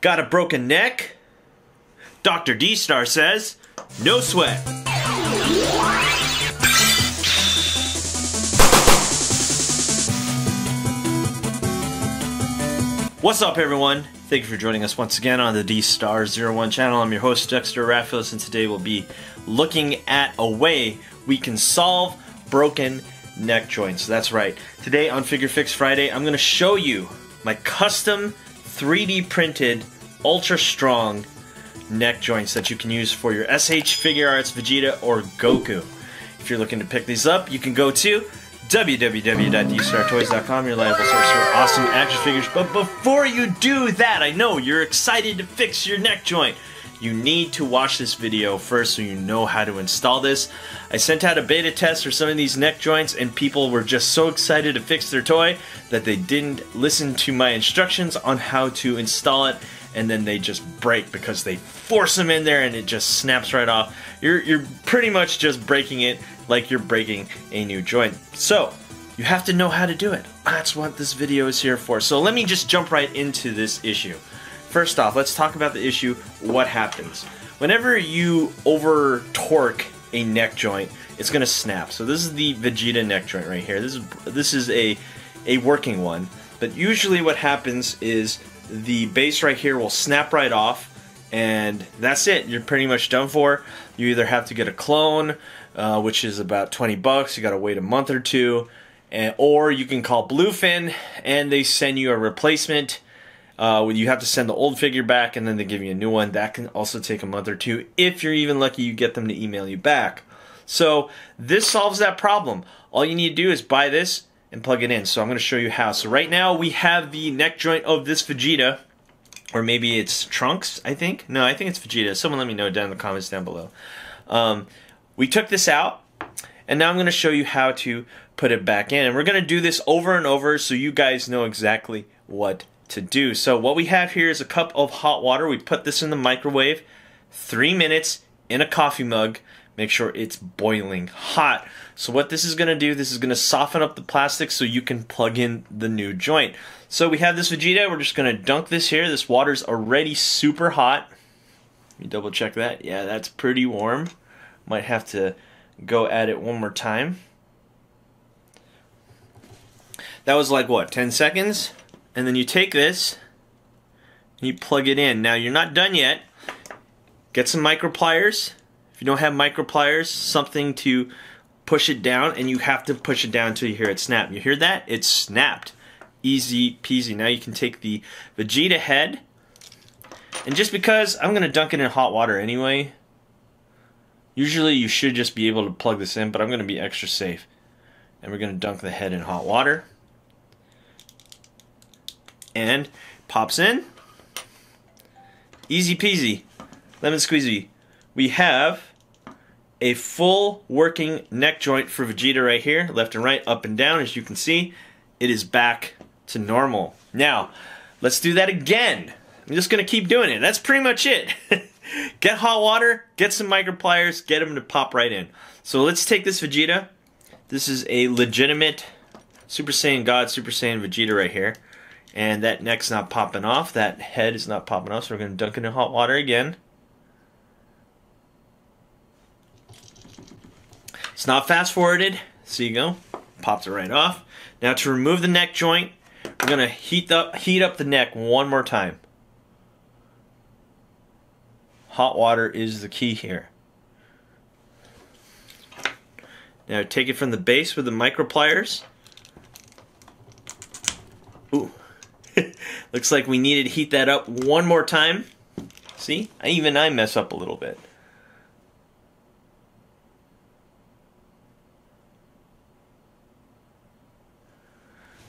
Got a broken neck? Dr. D Star says, no sweat. What's up, everyone? Thank you for joining us once again on the D Star 01 channel. I'm your host, Dexter Arafiles, and today we'll be looking at a way we can solve broken neck joints. That's right. Today on Figure Fix Friday, I'm going to show you my custom 3D printed ultra strong neck joints that you can use for your SH Figuarts Vegeta or Goku. If you're looking to pick these up, you can go to www.dstartoys.com, your reliable source for awesome action figures. But before you do that, I know you're excited to fix your neck joint. You need to watch this video first so you know how to install this. I sent out a beta test for some of these neck joints and people were just so excited to fix their toy that they didn't listen to my instructions on how to install it and then they just break because they force them in there and it just snaps right off. You're, you're pretty much just breaking it like you're breaking a new joint. So, you have to know how to do it. That's what this video is here for. So let me just jump right into this issue. First off, let's talk about the issue, what happens. Whenever you over torque a neck joint, it's gonna snap. So this is the Vegeta neck joint right here. This is this is a a working one. But usually what happens is the base right here will snap right off and that's it. You're pretty much done for. You either have to get a clone, uh, which is about 20 bucks. You got to wait a month or two, and, or you can call Bluefin and they send you a replacement. Uh, you have to send the old figure back and then they give you a new one. That can also take a month or two. If you're even lucky, you get them to email you back. So this solves that problem. All you need to do is buy this and plug it in. So I'm going to show you how. So right now we have the neck joint of this Vegeta, or maybe it's Trunks, I think. No, I think it's Vegeta. Someone let me know down in the comments down below. Um, we took this out, and now I'm going to show you how to put it back in. And we're going to do this over and over so you guys know exactly what to do. So what we have here is a cup of hot water. We put this in the microwave, three minutes in a coffee mug. Make sure it's boiling hot. So what this is going to do, this is going to soften up the plastic so you can plug in the new joint. So we have this Vegeta. We're just going to dunk this here. This water's already super hot. Let me double check that. Yeah, that's pretty warm. Might have to go at it one more time. That was like what, 10 seconds? And then you take this and you plug it in. Now you're not done yet. Get some micro pliers if you don't have micro pliers, something to push it down, and you have to push it down until you hear it snap. You hear that? It's snapped. Easy peasy. Now you can take the Vegeta head, and just because I'm going to dunk it in hot water anyway, usually you should just be able to plug this in, but I'm going to be extra safe. And we're going to dunk the head in hot water. And pops in. Easy peasy. Lemon squeezy. We have a full working neck joint for Vegeta right here, left and right, up and down. As you can see, it is back to normal. Now, let's do that again. I'm just going to keep doing it. That's pretty much it. get hot water, get some micro pliers, get them to pop right in. So let's take this Vegeta. This is a legitimate Super Saiyan God, Super Saiyan Vegeta right here. And that neck's not popping off. That head is not popping off. So we're going to dunk it in hot water again. It's not fast forwarded. So you go. Pops it right off. Now to remove the neck joint, we're going to heat up, heat up the neck one more time. Hot water is the key here. Now take it from the base with the micro pliers. Ooh. Looks like we needed to heat that up one more time. See? Even I mess up a little bit.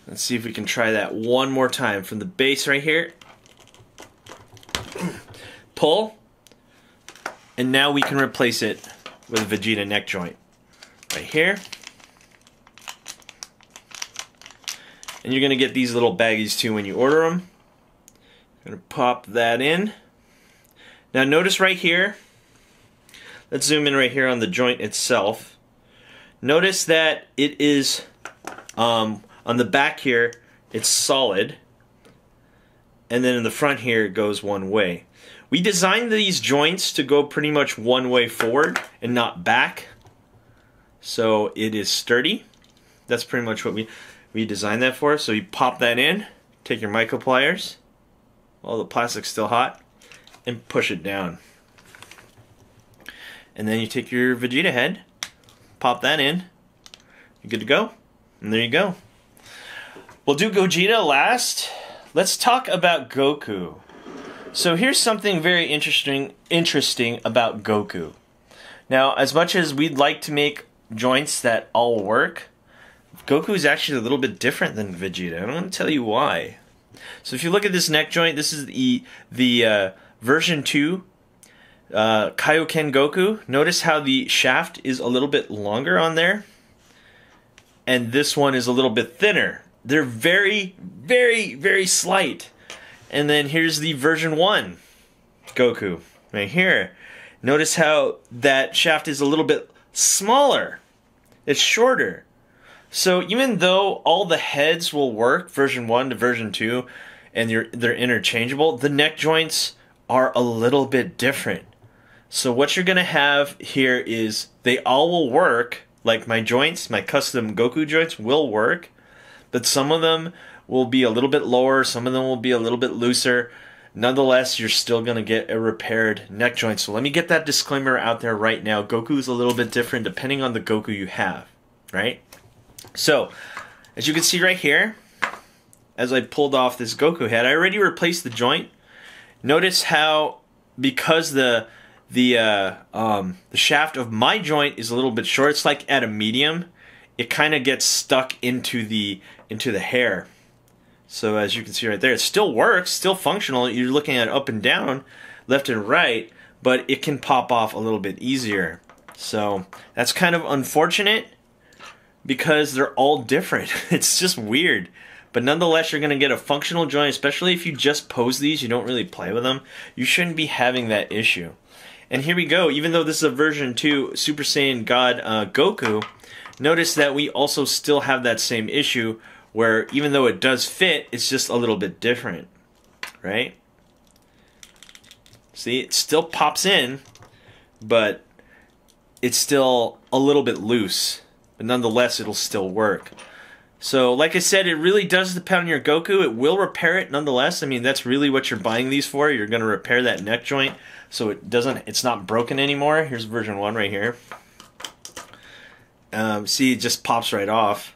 Let's see if we can try that one more time from the base right here. Pull. And now we can replace it with a Vegeta neck joint. Right here. And you're going to get these little baggies too when you order them. To pop that in. Now notice right here, let's zoom in right here on the joint itself. Notice that it is um, on the back here, it's solid. and then in the front here it goes one way. We designed these joints to go pretty much one way forward and not back. So it is sturdy. That's pretty much what we, we designed that for. So you pop that in, take your micro pliers, while the plastic's still hot, and push it down. And then you take your Vegeta head, pop that in, you're good to go. And there you go. We'll do Gogeta last. Let's talk about Goku. So here's something very interesting interesting about Goku. Now, as much as we'd like to make joints that all work, Goku is actually a little bit different than Vegeta. I'm going to tell you why. So if you look at this neck joint, this is the the uh, version two uh, Kaioken Goku. Notice how the shaft is a little bit longer on there, and this one is a little bit thinner. They're very, very, very slight. And then here's the version 1 Goku right here. Notice how that shaft is a little bit smaller. It's shorter. So even though all the heads will work version 1 to version 2 and they're, they're interchangeable, the neck joints are a little bit different. So what you're going to have here is they all will work, like my joints, my custom Goku joints will work, but some of them will be a little bit lower, some of them will be a little bit looser. Nonetheless, you're still going to get a repaired neck joint. So let me get that disclaimer out there right now. Goku is a little bit different depending on the Goku you have, right? So, as you can see right here, as I pulled off this Goku head, I already replaced the joint. Notice how, because the the uh, um, the shaft of my joint is a little bit short, it's like at a medium. It kind of gets stuck into the into the hair. So as you can see right there, it still works, still functional. You're looking at up and down, left and right, but it can pop off a little bit easier. So that's kind of unfortunate because they're all different. It's just weird. But nonetheless, you're going to get a functional joint, especially if you just pose these, you don't really play with them. You shouldn't be having that issue. And here we go, even though this is a version 2 Super Saiyan God uh, Goku, notice that we also still have that same issue where even though it does fit, it's just a little bit different, right? See, it still pops in, but it's still a little bit loose. But nonetheless, it'll still work. So, like I said, it really does depend on your Goku. It will repair it nonetheless. I mean, that's really what you're buying these for. You're going to repair that neck joint so it doesn't, it's not broken anymore. Here's version 1 right here. Um, see, it just pops right off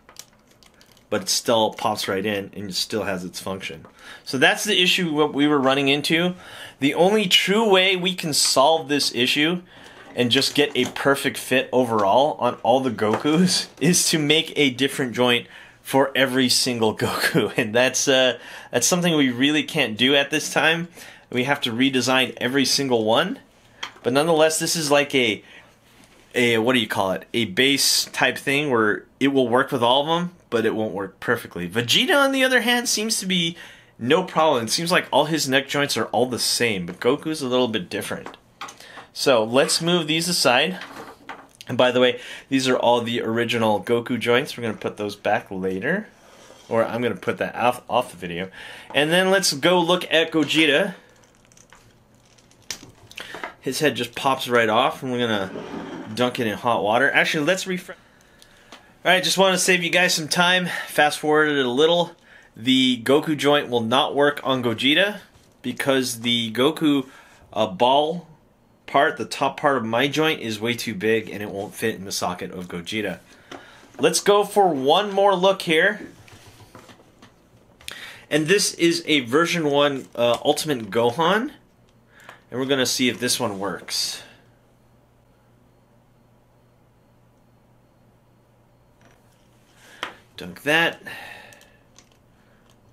but it still pops right in and it still has its function. So that's the issue what we were running into. The only true way we can solve this issue and just get a perfect fit overall on all the Gokus is to make a different joint for every single Goku, and that's uh, that's something we really can't do at this time. We have to redesign every single one, but nonetheless, this is like a a what do you call it? A base type thing where it will work with all of them, but it won't work perfectly. Vegeta, on the other hand, seems to be no problem. It seems like all his neck joints are all the same, but Goku's a little bit different. So let's move these aside. And by the way, these are all the original Goku joints. We're going to put those back later. Or I'm going to put that off, off the video. And then let's go look at Gogeta. His head just pops right off, and we're going to dunk it in hot water. Actually, let's refresh. Alright, just want to save you guys some time. Fast forward it a little. The Goku joint will not work on Gogeta because the Goku uh, ball part, the top part of my joint, is way too big and it won't fit in the socket of Gogeta. Let's go for one more look here. And this is a version 1 uh, Ultimate Gohan. And we're going to see if this one works. dunk that.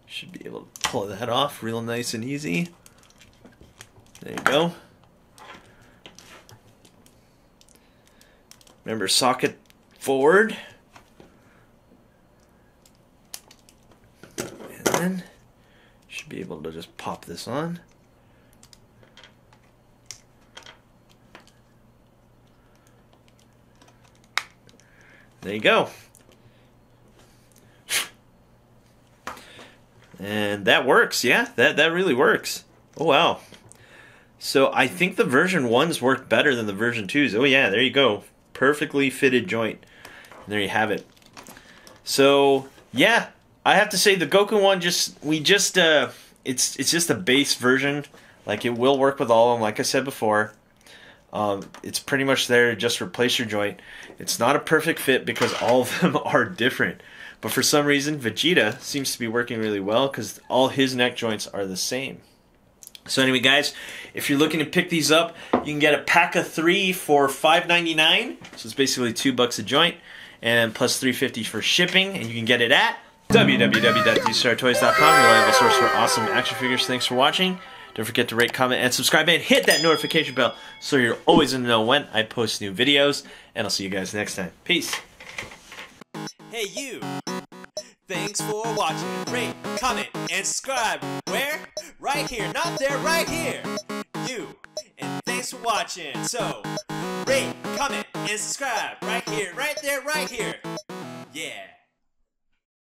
Should be able to pull that off real nice and easy. There you go. Remember, socket forward. And then should be able to just pop this on. There you go. And that works, yeah, that, that really works. Oh, wow. So I think the version 1s work better than the version 2s. Oh, yeah, there you go. Perfectly fitted joint. And there you have it. So, yeah, I have to say the Goku one just, we just, uh, it's, it's just a base version. Like, it will work with all of them, like I said before. Um, it's pretty much there to just replace your joint. It's not a perfect fit because all of them are different. But for some reason, Vegeta seems to be working really well because all his neck joints are the same. So anyway, guys, if you're looking to pick these up, you can get a pack of three for $5.99. So it's basically two bucks a joint, and plus $3.50 for shipping. And you can get it at www.dstartoys.com, reliable source for awesome action figures. Thanks for watching. Don't forget to rate, comment, and subscribe, and hit that notification bell so you're always in the know when I post new videos. And I'll see you guys next time. Peace. Hey you! Thanks for watching. Rate, comment, and subscribe. Where? Right here. Not there, right here. You. And thanks for watching. So, rate, comment, and subscribe. Right here, right there, right here. Yeah.